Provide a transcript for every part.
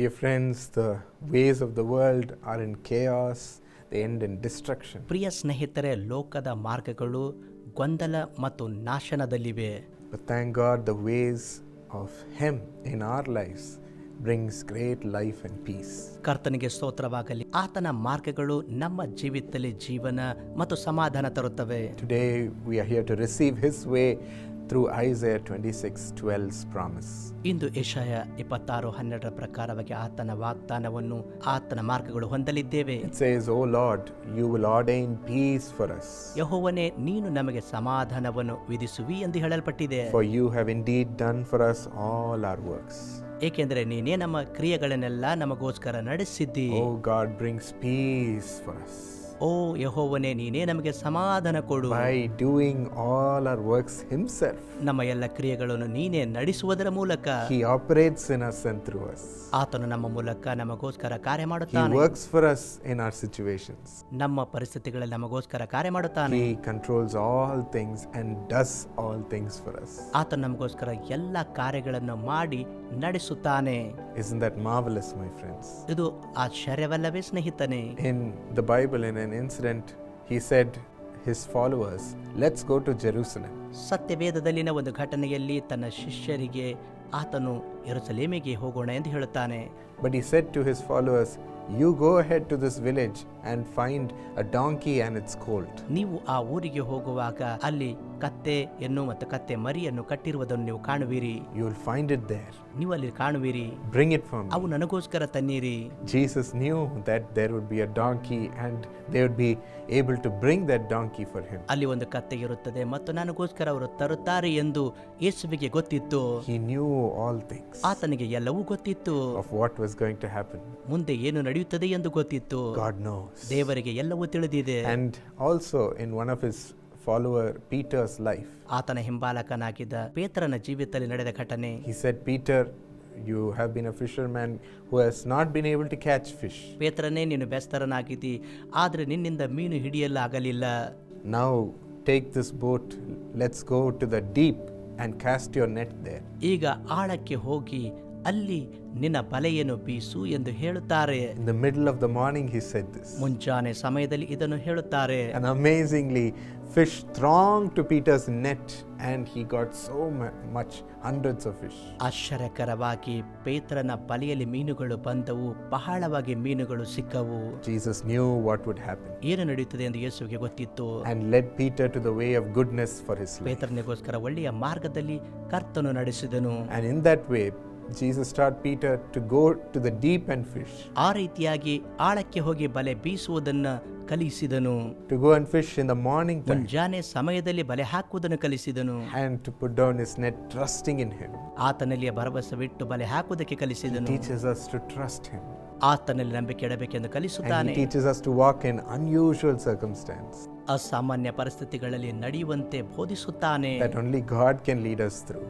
Dear friends, the ways of the world are in chaos, they end in destruction. ಪ್ರಿಯ ಸ್ನೇಹಿತರೆ ಲೋಕದ ಮಾರ್ಗಗಳು ಗೊಂದಲ ಮತ್ತು ನಾಶನದಲ್ಲಿವೆ But thank God, the ways of Him in our lives brings great life and peace. ಕರ್ತನಿಗೆ ಸ್ತೋತ್ರವಾಗಲಿ ಆತನ ಮಾರ್ಗಗಳು ನಮ್ಮ ಜೀವಿತದಲ್ಲಿ ಜೀವನ ಮತ್ತು ಸಮಾಧಾನ ತರುತ್ತವೆ Today, we are here to receive His way through Isaiah 26:12's promise. ಇಂದು ಯಶಯ ಇಪ್ಪತ್ತಾರು ಹನ್ನೆರಡರ ಪ್ರಕಾರವಾಗಿ ಆತನ ವಾಗ್ದಾನವನ್ನು ಆತನ ಮಾರ್ಗಗಳು ಹೊಂದಲಿದ್ದೇವೆ It says, O Lord, you will ordain peace for us. ಯೆಹೋವನೇ ನೀನು ನಮಗೆ ಸಮಾಧಾನವನ್ನು ವಿಧಿಸುವಿ ಎಂದು ಹೇಳಲ್ಪಟ್ಟಿದೆ For you have indeed done for us all our works. ಏಕೆಂದರೆ ನೀನೇ ನಮ್ಮ ಕ್ರಿಯೆಗಳನ್ನೆಲ್ಲ ನಮಗೋಸ್ಕರ ನಡೆಸಿದ್ದಿ Oh God brings peace for us. ಓ ಯಹೋವನೇ ನೀನೇ ನಮಗೆ ಸಮಾಧಾನ ಕೊಡು By doing all our works Himself, ನಮ್ಮ ಎಲ್ಲ ಕ್ರಿಯೆಗಳನ್ನು ನೀನೇ ನಡೆಸುವುದರ ಮೂಲಕ He operates in us and through us. ಆತನು ನಮ್ಮ ಮೂಲಕ ನಮಗೋಸ್ಕರ ಕಾರ್ಯ He ಮಾಡುತ್ತಾನೆ works for us in our situations. ನಮ್ಮ ಪರಿಸ್ಥಿತಿಗಳಲ್ಲಿ ನಮಗೋಸ್ಕರ ಕಾರ್ಯ ಮಾಡುತ್ತಾನೆ He controls all things and does all things for us. ಆತನು ನಮಗೋಸ್ಕರ ಎಲ್ಲ ಕಾರ್ಯಗಳನ್ನು ಮಾಡಿ ನಡೆಸುತ್ತಾನೆ Isn't that marvelous, my friends? ಇದು ಆಶ್ಚರ್ಯವಲ್ಲವೇ ಸ್ನೇಹಿತನೇ In the Bible, in an incident, He said, His followers, Let's go to Jerusalem. ಸತ್ಯವೇದದಲ್ಲಿನ ಒಂದು ಘಟನೆಯಲ್ಲಿ ತನ್ನ ಶಿಷ್ಯರಿಗೆ ಆತನು ಯೆರೂಸಲೇಮಿಗೆ ಹೋಗೋಣ ಎಂದು ಹೇಳುತ್ತಾನೆ But He said to His followers, You go ahead to this village and find a donkey and its colt. ನೀವು ಆ ಊರಿಗೆ ಹೋಗುವಾಗ ಅಲ್ಲಿ ಕತ್ತೆ ಎನ್ನು ಮತ್ತು ಕತ್ತೆ ಮರಿಯನ್ನು ಕಟ್ಟಿರುವುದನ್ನು ನೀವು ಕಾಣುವಿರಿ. You will find it there ನೀವು ಅಲ್ಲಿ ಕಾಣುವಿರಿ. ಬ್ರಿಂಗ್ ಇಟ್ ಫ್ರಮ್ ಅವು ನನಗೋಸ್ಕರ ತನ್ನಿರಿ. Jesus knew that there would be a donkey and they would be able to bring that donkey for him ಅಲ್ಲಿ ಒಂದು ಕತ್ತೆ ಇರುತ್ತದೆ ಮತ್ತು ನನಗೋಸ್ಕರ ಅವರು ತರುತ್ತಾರೆ ಎಂದು ಯೇಸುವಿಗೆ ಗೊತ್ತಿತ್ತು. ಹಿ ನ್ಯೂ ಆಲ್ ಥಿಂಗ್ಸ್ ಆತನಿಗೆ ಎಲ್ಲವೂ ಗೊತ್ತಿತ್ತು. Of what was going to happen ಮುಂದೆ ಏನು ನಡೆಯುತ್ತದೆ ಎಂದು ಗೊತ್ತಿತ್ತು. ಗಾಡ್ ನೋಸ್ ದೇವರಿಗೆ ಎಲ್ಲವೂ ತಿಳಿದಿದೆ. And also in one of his follower Peter's life, ಆತನ ಹಿಂಬಾಲಕನಾಗಿದ್ದ ಪೇತ್ರನ ಜೀವಿತದಲ್ಲಿ ನಡೆದ ಘಟನೆ he said, Peter, you have been a fisherman who has not been able to catch fish. ಪೇತ್ರನೇ ನೀನು ಬೆಸ್ತರನಾಗಿದ್ದಿ ಆದರೆ ನಿನ್ನಿಂದ ಮೀನು ಹಿಡಿಯಲಾಗಲಿಲ್ಲ Now take this boat, let's go to the deep and cast your net there. ಈಗ ಆಳಕ್ಕೆ ಹೋಗಿ ಅಲ್ಲಿ ನಿನ್ನ ಬಲೆಯನ್ನು ಬೀಸು ಎಂದು ಹೇಳುತ್ತಾರೆ In the middle of the morning, he said this. ಮುಂಜಾನೆ ಸಮಯದಲ್ಲಿ ಇದನ್ನು ಹೇಳುತ್ತಾರೆ And amazingly, fish thronged to Peter's net, and he got so mu- much, hundreds of fish. ಆಶ್ಚರ್ಯಕರವಾಗಿ ಪೇತ್ರನ ಬಲೆಯಲ್ಲಿ ಮೀನುಗಳು ಬಂದವು ಬಹಳವಾಗಿ ಮೀನುಗಳು ಸಿಕ್ಕವು Jesus knew what would happen ಏನು ನಡೆಯುತ್ತದೆ ಎಂದು ಯೇಸುವಿಗೆ ಗೊತ್ತಿತ್ತು and led Peter to the way of goodness for his life. ಪೇತ್ರನಿಗೋಸ್ಕರ ಒಳ್ಳೆಯ ಮಾರ್ಗದಲ್ಲಿ ಕರ್ತನು ನಡೆಸಿದನು And in that way, Jesus taught Peter to go to the deep and fish, ಆ ರೀತಿಯಾಗಿ ಆಳಕ್ಕೆ ಹೋಗಿ ಬಲೆ ಬೀಸುವುದನ್ನ ಕಲಿಸಿದನು to go and fish in the morning time, ಮುಂಜಾನೆ ಸಮಯದಲ್ಲಿ ಬಲೆ ಹಾಕುವುದನ್ನು ಕಲಿಸಿದನು and to put down his net, trusting in him. ಆತನಲ್ಲಿ ಭರವಸವಿಟ್ಟು ಬಲೆ ಹಾಕುವುದಕ್ಕೆ He ಕಲಿಸಿದನು teaches us to trust him. ಆತನಲ್ಲಿ ನಂಬಿಕೆ ಇಡಬೇಕೆಂದು And ಕಲಿಸುತ್ತಾನೆ he teaches us to walk in unusual circumstance ಅಸಾಮಾನ್ಯ ಪರಿಸ್ಥಿತಿಗಳಲ್ಲಿ ನಡೆಯುವಂತೆ ಬೋಧಿಸುತ್ತಾನೆ that only God can lead us through.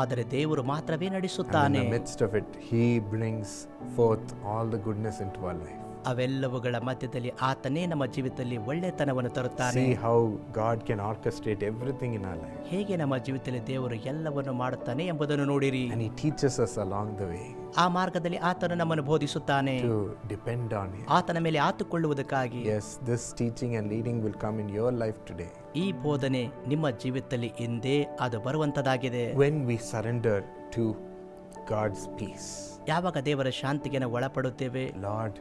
ಆದರೆ ದೇವರು ಮಾತ್ರವೇ And in ನಡೆಸುತ್ತಾನೆ the midst of it, He brings forth all the goodness into our life. ಅವೆಲ್ಲವುಗಳ ಮಧ್ಯದಲ್ಲಿ ಆತನೇ ನಮ್ಮ ಜೀವಿತದಲ್ಲಿ ಒಳ್ಳೆತನವನ್ನು ತರುತ್ತಾನೆ. How God can orchestrate everything in our life. ಹೇಗೆ ನಮ್ಮ ಜೀವಿತದಲ್ಲಿ ದೇವರು ಎಲ್ಲವನ್ನು ಮಾಡುತ್ತಾನೆ ಎಂಬುದನ್ನು ನೋಡಿರಿ. And He teaches us along the way ಆ ಮಾರ್ಗದಲ್ಲಿ ಆತನು ನಮ್ಮನ್ನು ಬೋಧಿಸುತ್ತಾನೆ. to depend on Him. ಆತನ ಮೇಲೆ ಆತುಕೊಳ್ಳುವುದಕ್ಕಾಗಿ. Yes, this teaching and leading will come in your life today. ಈ ಬೋಧನೆ ನಿಮ್ಮ ಜೀವಿತದಲ್ಲಿ ಇಂದೇ ಅದು ಬರುವಂತದಾಗಿದೆ. When we surrender to God's peace. ಯಾವಾಗ ದೇವರ ಶಾಂತಿಗೆ ಒಳಪಡುತ್ತೇವೆ? Lord,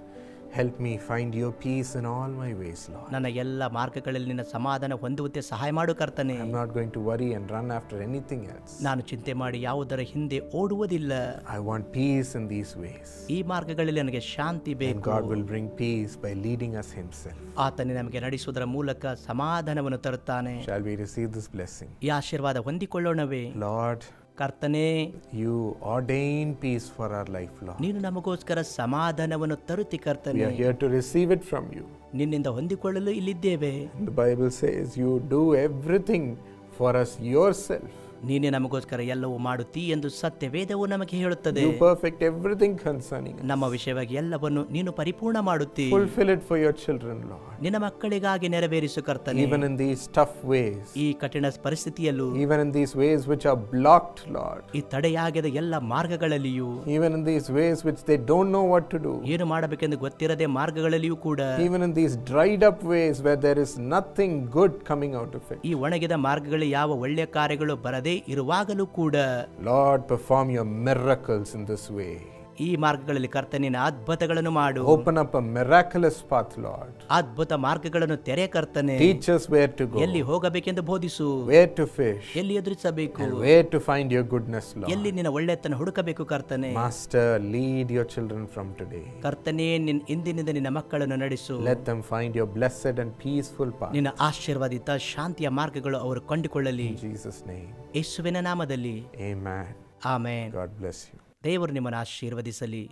help me find your peace in all my ways, Lord. ನನ್ನ ಎಲ್ಲ ಮಾರ್ಗಗಳಲ್ಲಿ ನಿನ್ನ ಸಮಾಧಾನ ಹೊಂದುವಂತೆ ಸಹಾಯ ಮಾಡು ಕರ್ತನೆ I'm not going to worry and run after anything else. ನಾನು ಚಿಂತೆ ಮಾಡಿ ಯಾವುದರ ಹಿಂದೆ ಓಡುವುದಿಲ್ಲ I want peace in these ways. ಈ ಮಾರ್ಗಗಳಲ್ಲಿ ನನಗೆ ಶಾಂತಿ And ಬೇಕು God will bring peace by leading us Himself. ಆತನೇ ನಮಗೆ ನಡೆಸುವುದರ ಮೂಲಕ ಸಮಾಧಾನವನ್ನು ತರುತ್ತಾನೆ Shall we receive this blessing? ಈ ಆಶೀರ್ವಾದ ಹೊಂದಿಕೊಳ್ಳೋಣವೇ Lord, ಕರ್ತನೇ you ordain peace for our life, Lord. ನೀನು ನಮಗೋಸ್ಕರ ಸಮಾಧಾನವನ್ನು ತರುತ್ತಿ We ಕರ್ತನೆ are here to receive it from you. ನಿನ್ನಿಂದ ಹೊಂದಿಕೊಳ್ಳಲು ಇಲ್ಲಿದ್ದೇವೆ The Bible says you do everything for us yourself. ನೀನೇ ನಮಗೋಸ್ಕರ ಎಲ್ಲವೂ ಮಾಡುತ್ತೀ ಎಂದು ಸತ್ಯ ವೇದವು ನಮಗೆ ಹೇಳುತ್ತದೆ You perfect everything concerning us. ನಮ್ಮ ವಿಷಯವಾಗಿ ಎಲ್ಲವನ್ನು ನೀನು ಪರಿಪೂರ್ಣ ಮಾಡುತ್ತಿ Fulfill it for your children, Lord. ನಿನ್ನ ಮಕ್ಕಳಿಗಾಗಿ ನೆರವೇರಿಸು ಕರ್ತನೆ Even in these tough ways, ಈ ಕಠಿಣ ಪರಿಸ್ಥಿತಿಯಲ್ಲೂ even in these ways which are blocked, Lord. ಈ ತಡೆಯಾಗದ ಎಲ್ಲ ಮಾರ್ಗಗಳಲ್ಲಿಯೂ Even in these ways which they don't know what to do. ಏನು ಮಾಡಬೇಕೆಂದು ಗೊತ್ತಿರದೆ ಮಾರ್ಗಗಳಲ್ಲಿಯೂ ಕೂಡ Even in these dried up ways where there is nothing good coming out of it. ಈ ಒಣಗಿದ ಮಾರ್ಗಗಳು ಯಾವ ಒಳ್ಳೆಯ ಕಾರ್ಯಗಳು ಬರದೇ ಇರುವಾಗಲೂ ಕೂಡ Lord, perform your miracles in this way. ಈ ಮಾರ್ಗಗಳಲ್ಲಿ ಕರ್ತನಿನ ಅದ್ಭುತಗಳನ್ನು ಮಾಡು Open up a miraculous path, Lord. ಅದ್ಭುತ ಮಾರ್ಗಗಳನ್ನು ತೆರೆ ಕರ್ತನೆ Teach us where to go, ಎಲ್ಲಿ ಹೋಗಬೇಕೆಂದು ಬೋಧಿಸು where to fish, ಎಲ್ಲಿ ಎದುರಿಸಬೇಕು and where to find your goodness, Lord. ಎಲ್ಲಿ ನಿನ್ನ ಒಳ್ಳೆತನ ಹುಡುಕಬೇಕು ಕರ್ತನೆ Master, lead your children from today. ಕರ್ತನೇ ನಿನ್ ಇಂದಿನಿಂದ ನಿನ್ನ ಮಕ್ಕಳನ್ನು ನಡೆಸು Let them find your blessed and peaceful path. ನಿನ್ನ ಆಶೀರ್ವಾದಿತ ಶಾಂತಿಯ ಮಾರ್ಗಗಳು ಅವರು ಕಂಡುಕೊಳ್ಳಲಿ In Jesus' name, ಯೇಸುವಿನ ನಾಮದಲ್ಲಿ amen. Amen God bless you. ದೇವರು ನಿಮ್ಮನ್ನು ಆಶೀರ್ವದಿಸಲಿ.